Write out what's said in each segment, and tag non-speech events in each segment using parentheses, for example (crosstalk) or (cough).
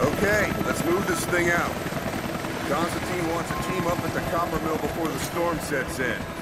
Okay, let's move this thing out. Konstantin wants a team up at the copper mill before the storm sets in.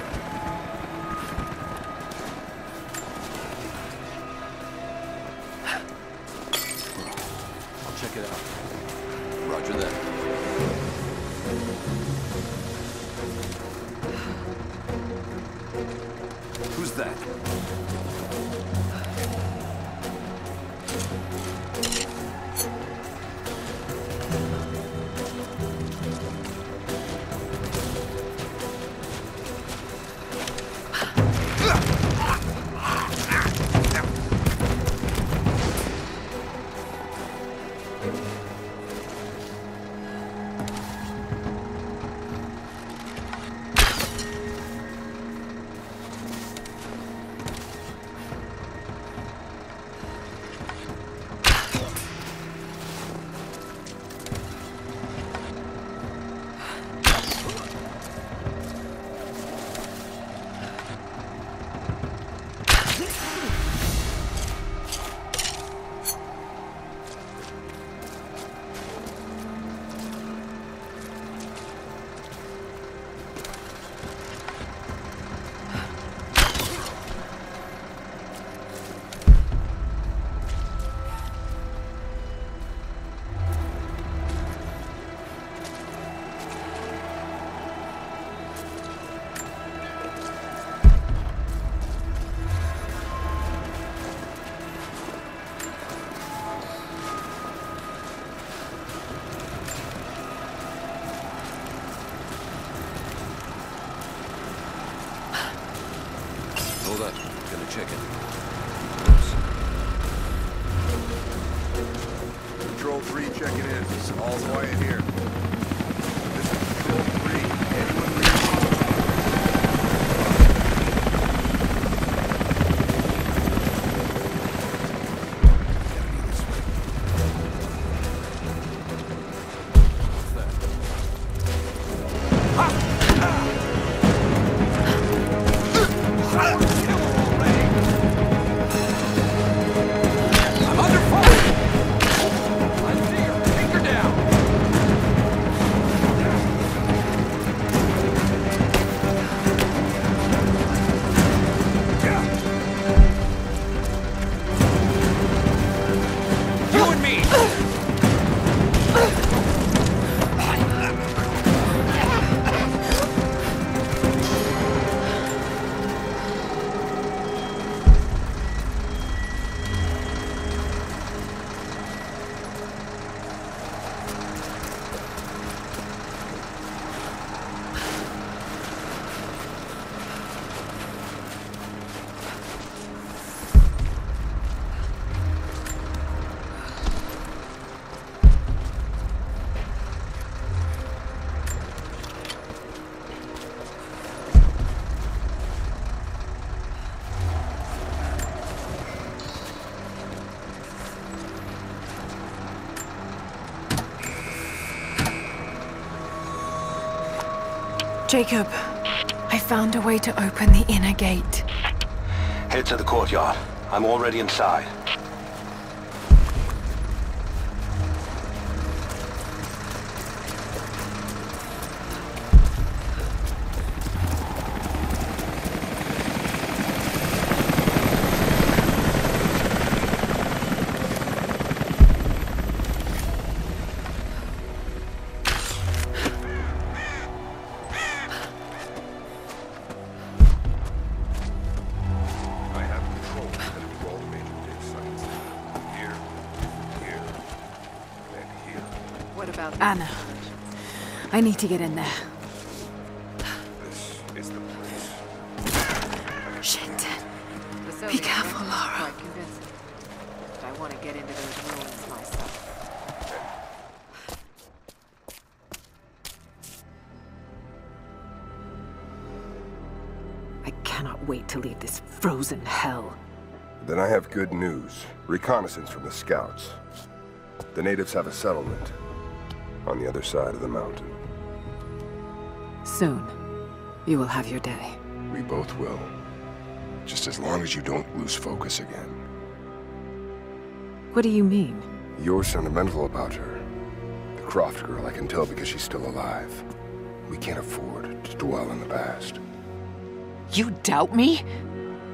Checking in. All quiet here. Jacob, I found a way to open the inner gate. Head to the courtyard. I'm already inside. Ana, I need to get in there. This is the place. Shit. the Be careful, records Lara. But I want to get into those ruins myself. I cannot wait to leave this frozen hell. Then I have good news. Reconnaissance from the scouts. The natives have a settlement on the other side of the mountain. Soon, you will have your day. We both will. Just as long as you don't lose focus again. What do you mean? You're sentimental about her. The Croft girl, I can tell because she's still alive. We can't afford to dwell in the past. You doubt me?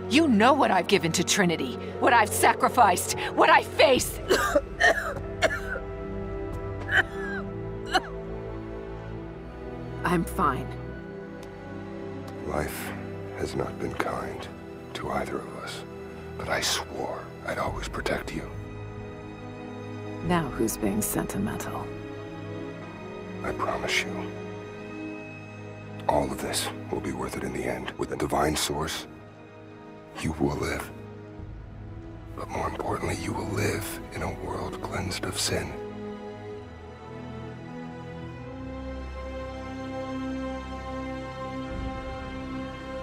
You know what I've given to Trinity, what I've sacrificed, what I face. (coughs) (coughs) (coughs) I'm fine. Life has not been kind to either of us, but I swore I'd always protect you. Now who's being sentimental? I promise you. All of this will be worth it in the end. With the divine source, you will live. But more importantly, you will live in a world cleansed of sin.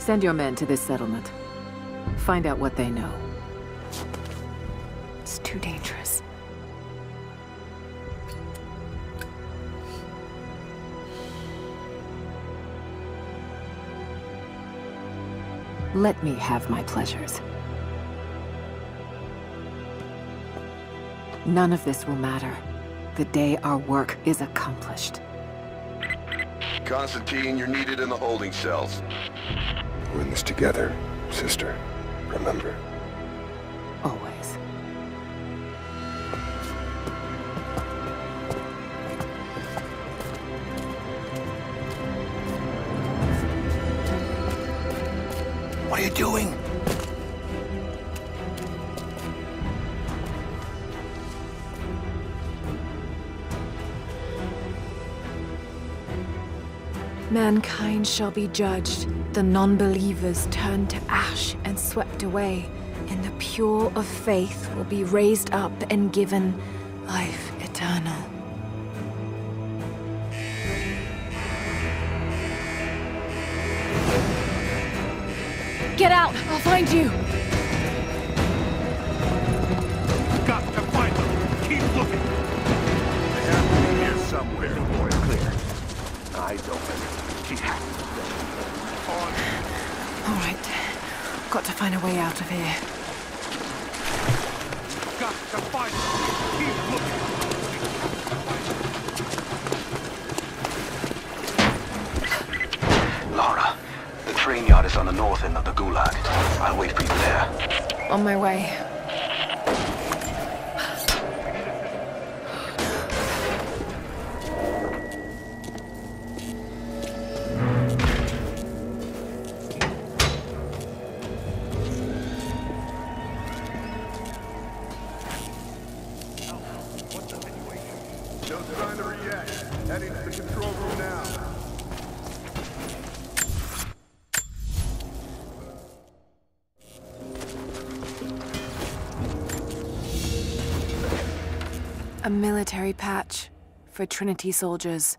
Send your men to this settlement. Find out what they know. It's too dangerous. Let me have my pleasures. None of this will matter. The day our work is accomplished. Konstantin, you're needed in the holding cells. We're in this together, sister. Remember. Always. What are you doing? Mankind shall be judged, the non-believers turned to ash and swept away, and the pure of faith will be raised up and given life eternal. Get out! I'll find you! Got to find them. Keep looking. They have to be here somewhere. Clear. I don't. She has to stay. All right. Got to find a way out of here. Got to find them. Keep looking. Lara, the train yard is on the north end of the Gulag. I'll wait for you there. On my way. No. Heading to the control room now. A military patch for Trinity soldiers.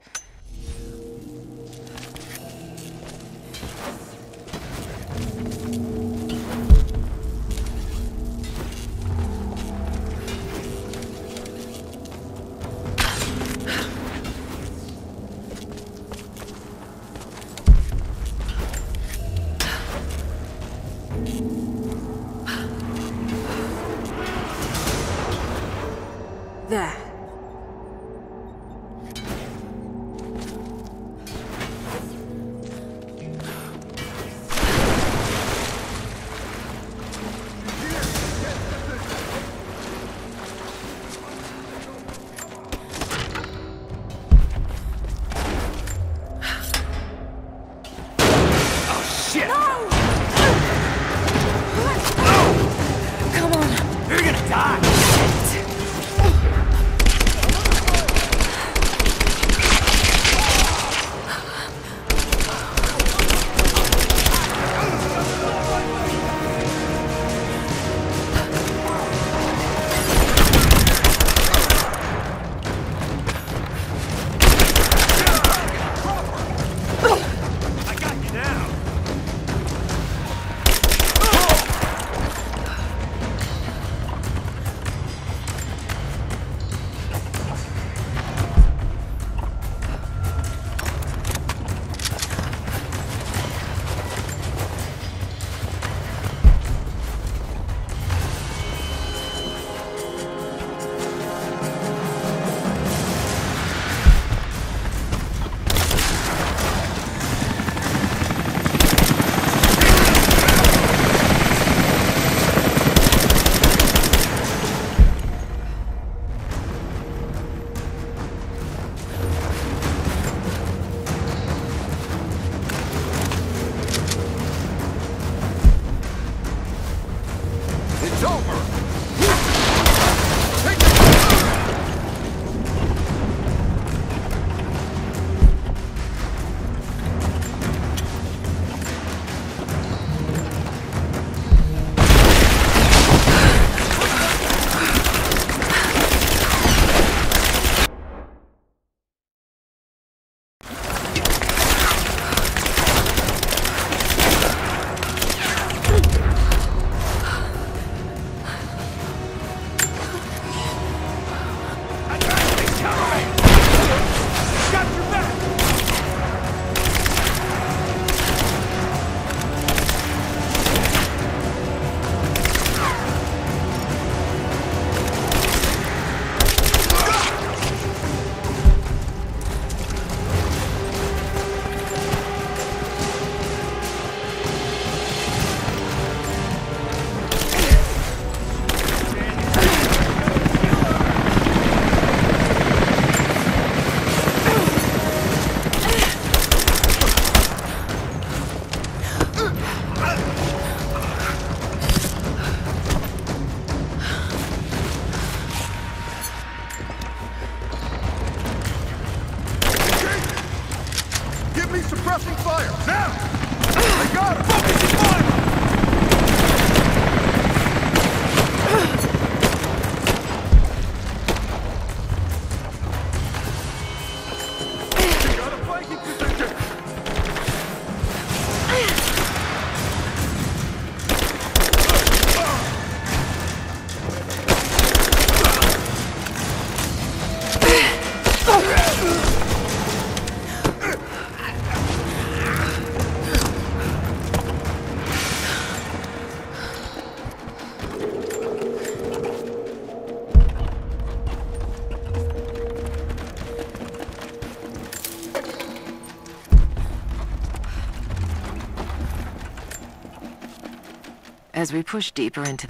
As we push deeper into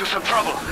Into some trouble.